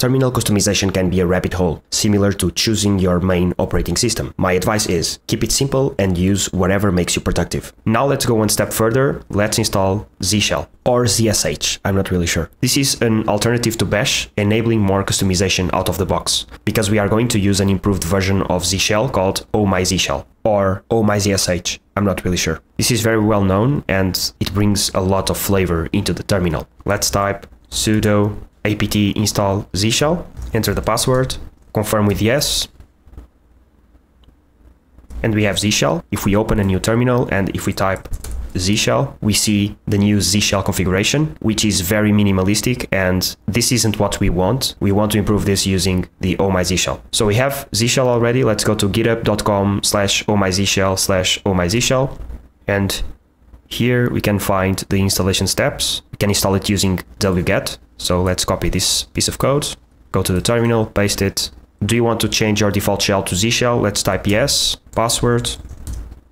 terminal customization can be a rabbit hole, similar to choosing your main operating system. My advice is keep it simple and use whatever makes you productive. Now let's go one step further. Let's install Z Shell or ZSH, I'm not really sure. This is an alternative to Bash, enabling more customization out of the box, because we are going to use an improved version of Z Shell called Oh My Z Shell or Oh My ZSH. I'm not really sure. This is very well known and it brings a lot of flavor into the terminal. Let's type sudo apt install zshell, enter the password, confirm with yes, and we have zshell. If we open a new terminal and if we type zshell, we see the new zshell configuration, which is very minimalistic and this isn't what we want. We want to improve this using the oh my zshell. So we have zshell already. Let's go to github.com slash oh my zshell slash oh my zshell and here we can find the installation steps. We can install it using wget. So let's copy this piece of code, go to the terminal, paste it. Do you want to change your default shell to Z shell? Let's type yes, password,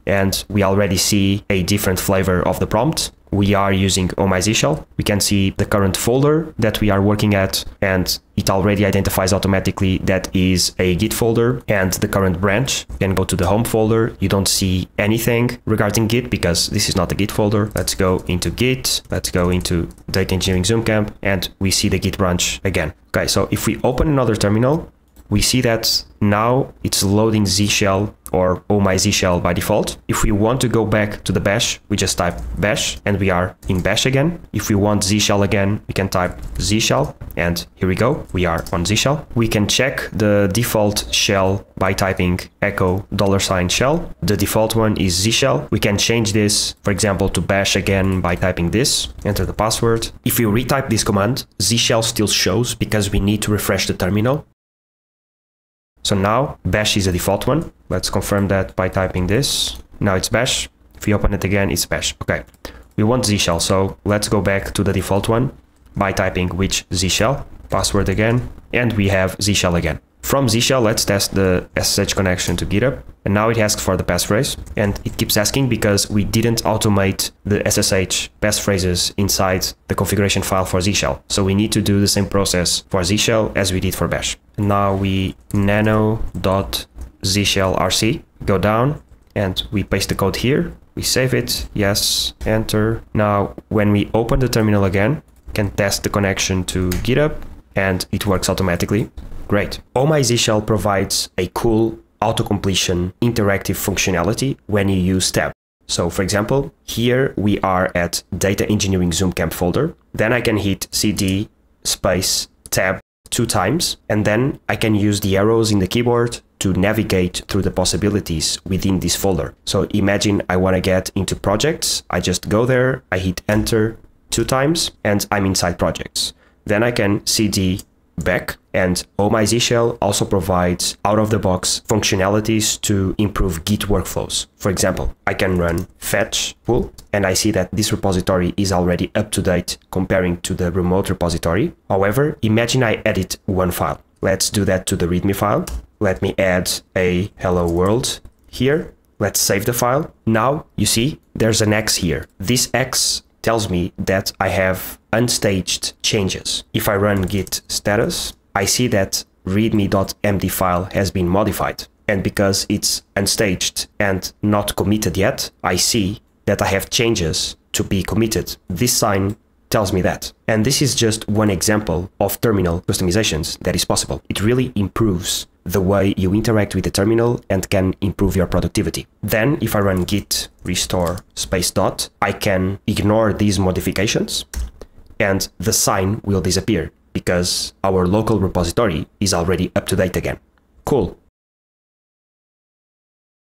and we already see a different flavor of the prompt. We are using OhmyZShell. We can see the current folder that we are working at, and it already identifies automatically that is a Git folder and the current branch. You can go to the home folder. You don't see anything regarding Git because this is not a Git folder. Let's go into Git. Let's go into Data Engineering Zoom Camp, and we see the Git branch again. Okay, so if we open another terminal, we see that now it's loading Z shell or oh my Z shell by default. If we want to go back to the bash, we just type bash and we are in bash again. If we want Z shell again, we can type Z shell and here we go. We are on Z shell. We can check the default shell by typing echo dollar sign shell. The default one is Z shell. We can change this, for example, to bash again by typing this, enter the password. If we retype this command, Z shell still shows because we need to refresh the terminal. So now bash is a default one. Let's confirm that by typing this. Now it's bash. If we open it again, it's bash. Okay. We want Z shell, so let's go back to the default one by typing which Z shell, password again, and we have Z shell again. From Z shell, let's test the SSH connection to GitHub. And now it asks for the passphrase. And it keeps asking because we didn't automate the SSH passphrases inside the configuration file for Z shell. So we need to do the same process for Z shell as we did for bash. And now we nano.zshellrc, go down and we paste the code here. We save it, yes, enter. Now, when we open the terminal again, can test the connection to GitHub and it works automatically. Great. Oh my Z shell provides a cool auto-completion interactive functionality when you use tab. So for example, here we are at data engineering zoom camp folder. Then I can hit cd space tab two times, and then I can use the arrows in the keyboard to navigate through the possibilities within this folder. So imagine I want to get into projects. I just go there, I hit enter two times, and I'm inside projects. Then I can cd back and OhmyZShell also provides out-of-the-box functionalities to improve Git workflows. For example, I can run fetch pull and I see that this repository is already up to date comparing to the remote repository. However, imagine I edit one file. Let's do that to the README file. Let me add a hello world here. Let's save the file. Now you see there's an X here. This X tells me that I have unstaged changes. If I run git status, I see that readme.md file has been modified. And because it's unstaged and not committed yet, I see that I have changes to be committed. This sign tells me that. And this is just one example of terminal customizations that is possible. It really improves the way you interact with the terminal and can improve your productivity. Then if I run git restore space dot, I can ignore these modifications and the sign will disappear because our local repository is already up to date again. Cool.